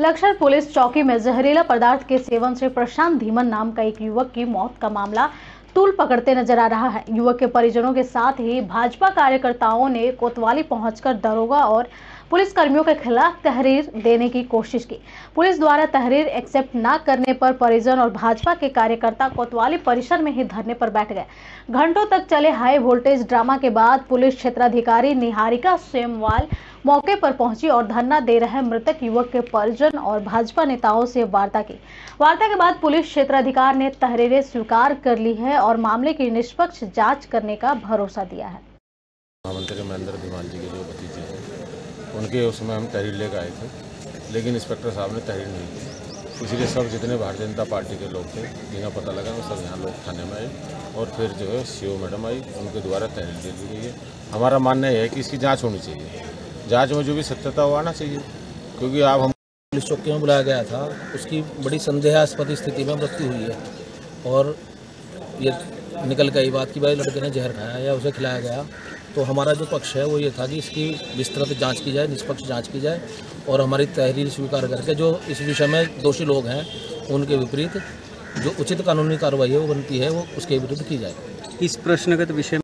लक्षण पुलिस चौकी में जहरीला पदार्थ के सेवन से प्रशांत धीमन नाम का एक युवक की मौत का मामला तूल पकड़ते नज़र आ रहा है। युवक के परिजनों के साथ ही भाजपा कार्यकर्ताओं ने कोतवाली पहुंचकर दरोगा और पुलिस कर्मियों के खिलाफ तहरीर देने की कोशिश की। पुलिस द्वारा तहरीर एक्सेप्ट न करने पर परिजन और भाजपा के कार्यकर्ता कोतवाली परिसर में ही धरने पर बैठ गए। घंटों तक चले हाई वोल्टेज ड्रामा के बाद पुलिस क्षेत्राधिकारी निहारिका सेमवाल मौके पर पहुँची और धरना दे रहे मृतक युवक के परिजन और भाजपा नेताओं से वार्ता की। वार्ता के बाद पुलिस क्षेत्राधिकार ने तहरीरें स्वीकार कर ली है और मामले की निष्पक्ष जाँच करने का भरोसा दिया है। महामंत्री महेंद्र धीमान जी के जो भतीजे हैं उनके उसमें हम तहरीर लेकर आए थे, लेकिन इंस्पेक्टर साहब ने तहरीर नहीं की इसीलिए सब जितने भारतीय जनता पार्टी के लोग थे जिन्हें पता लगा, वो सब यहाँ लोग थाने में आए और फिर जो है सीओ मैडम आई, उनके द्वारा तहरीर दे दी गई है। हमारा मानना यह है कि इसकी जाँच होनी चाहिए। जाँच में जो भी सत्यता वो आना चाहिए, क्योंकि आप हम पुलिस चौकी में बुलाया गया था, उसकी बड़ी संदेहास्पद स्थिति में मृत्यु हुई है। और ये निकल गई बात की भाई लड़के ने जहर खाया या उसे खिलाया गया तो हमारा जो पक्ष है वो ये था कि इसकी विस्तृत जाँच की जाए, निष्पक्ष जाँच की जाए और हमारी तहरीर स्वीकार करके जो इस विषय में दोषी लोग हैं, उनके विपरीत जो उचित कानूनी कार्रवाई है, वो बनती है, वो उसके विरुद्ध की जाए। इस प्रश्नगत विषय